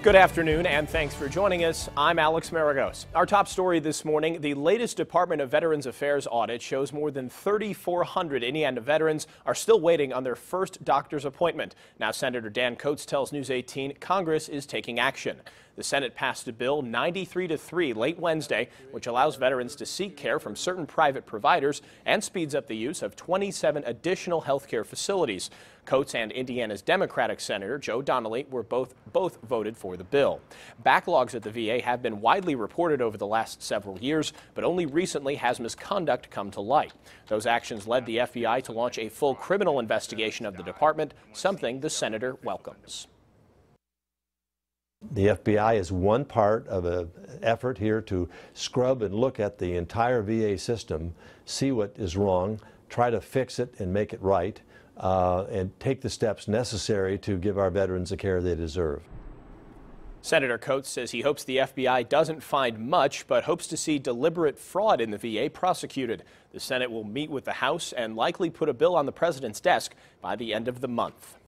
Good afternoon and thanks for joining us. I'm Alex Maragos. Our top story this morning the latest Department of Veterans Affairs audit shows more than 3,400 Indiana veterans are still waiting on their first doctor's appointment. Now, Senator Dan Coats tells News 18 Congress is taking action. The Senate passed a bill 93 to 3 late Wednesday, which allows veterans to seek care from certain private providers and speeds up the use of 27 additional health care facilities. Coats and Indiana's Democratic Senator Joe Donnelly were both both voted for the bill. Backlogs at the VA have been widely reported over the last several years, but only recently has misconduct come to light. Those actions led the FBI to launch a full criminal investigation of the department, something the senator welcomes. The FBI is one part of an effort here to scrub and look at the entire VA system, see what is wrong, try to fix it and make it right, uh, and take the steps necessary to give our veterans the care they deserve. Senator Coats says he hopes the FBI doesn't find much, but hopes to see deliberate fraud in the VA prosecuted. The Senate will meet with the House and likely put a bill on the president's desk by the end of the month.